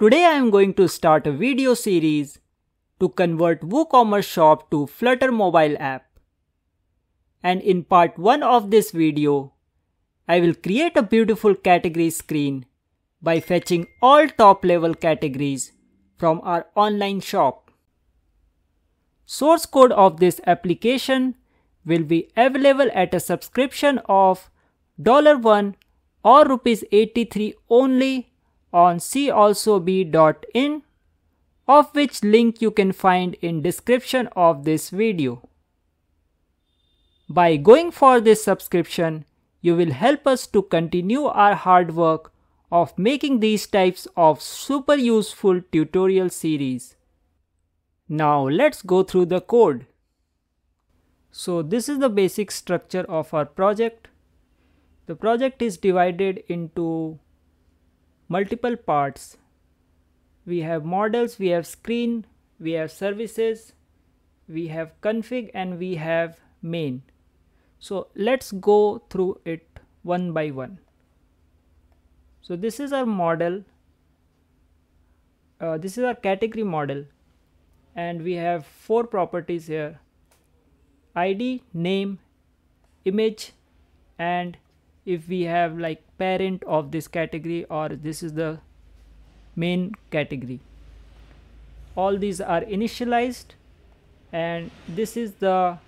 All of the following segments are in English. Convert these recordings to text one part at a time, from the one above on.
Today I am going to start a video series to convert WooCommerce shop to Flutter mobile app. And in part 1 of this video, I will create a beautiful category screen by fetching all top level categories from our online shop. Source code of this application will be available at a subscription of $1 or rupees 83 only on calsob.in of which link you can find in description of this video. By going for this subscription, you will help us to continue our hard work of making these types of super useful tutorial series. Now let's go through the code. So this is the basic structure of our project. The project is divided into multiple parts. We have models, we have screen, we have services, we have config and we have main. So let's go through it one by one. So this is our model. Uh, this is our category model and we have four properties here id name image and if we have like parent of this category or this is the main category. All these are initialized and this is the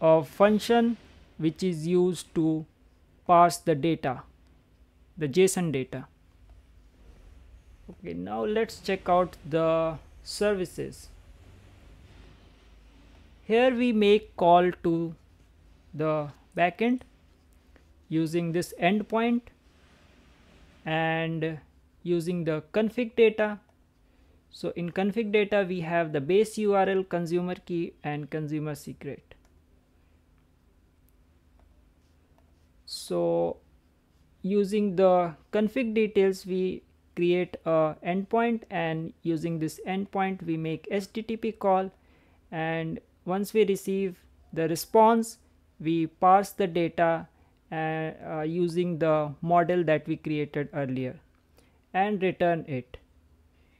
uh, function which is used to parse the data the json data. Okay now let's check out the services. Here we make call to the backend using this endpoint and using the config data. So in config data we have the base url consumer key and consumer secret. So using the config details we create a endpoint and using this endpoint we make http call. And once we receive the response we parse the data uh, uh, using the model that we created earlier and return it.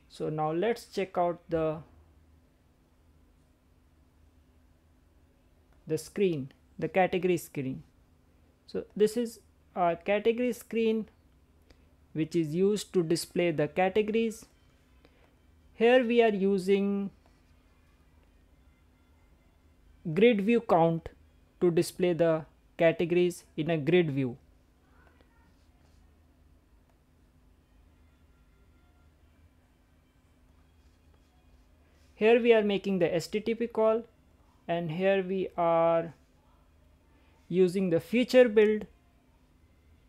So now let's check out the the screen the category screen. So this is a category screen which is used to display the categories. Here we are using grid view count to display the categories in a grid view. Here we are making the HTTP call and here we are using the future build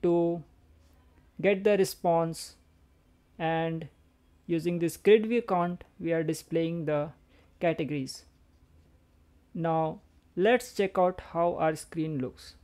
to get the response and using this grid view count we are displaying the categories. Now let's check out how our screen looks.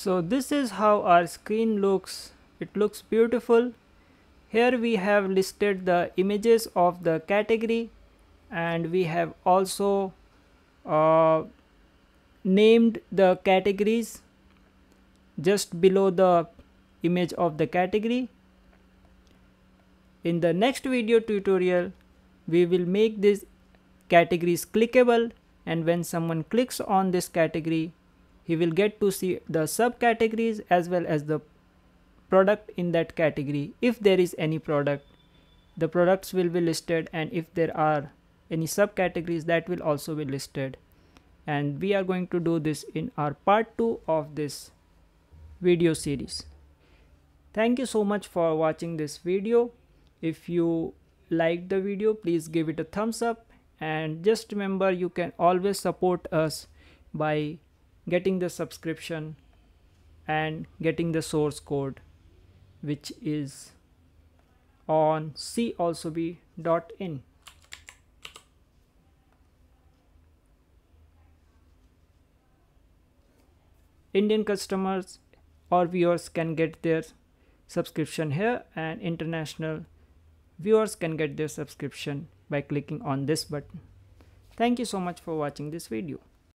So this is how our screen looks. It looks beautiful. Here we have listed the images of the category and we have also uh, named the categories just below the image of the category. In the next video tutorial, we will make these categories clickable and when someone clicks on this category, he will get to see the subcategories as well as the product in that category. If there is any product the products will be listed and if there are any subcategories that will also be listed. And we are going to do this in our part 2 of this video series. Thank you so much for watching this video. If you liked the video please give it a thumbs up. And just remember you can always support us by getting the subscription and getting the source code which is on calsob.in Indian customers or viewers can get their subscription here and international viewers can get their subscription by clicking on this button. Thank you so much for watching this video.